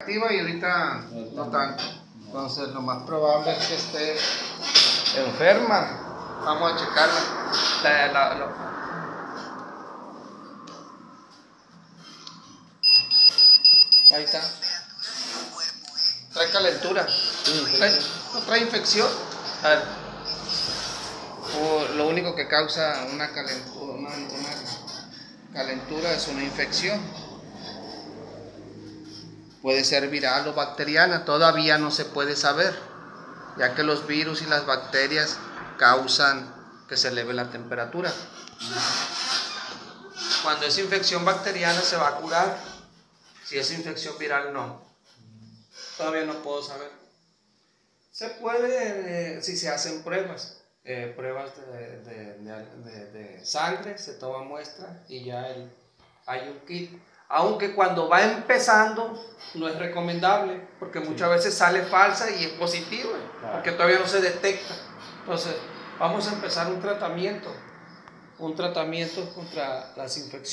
activa y ahorita no tanto. Entonces lo más probable es que esté enferma. Vamos a checarla. La- la- Ahí está. Trae calentura. Trae- no trae infección. A ver. O lo único que causa una calentura, una, una calentura es una infección. Puede ser viral o bacteriana, todavía no se puede saber, ya que los virus y las bacterias causan que se eleve la temperatura. Cuando es infección bacteriana se va a curar, si es infección viral no. Todavía no puedo saber. Se puede, eh, si se hacen pruebas, eh, pruebas de, sangre, se toma muestra y ya hay un kit. Aunque cuando va empezando no es recomendable, porque muchas veces sale falsa y es positiva, porque todavía no se detecta. Entonces, vamos a empezar un tratamiento, un tratamiento contra las infecciones.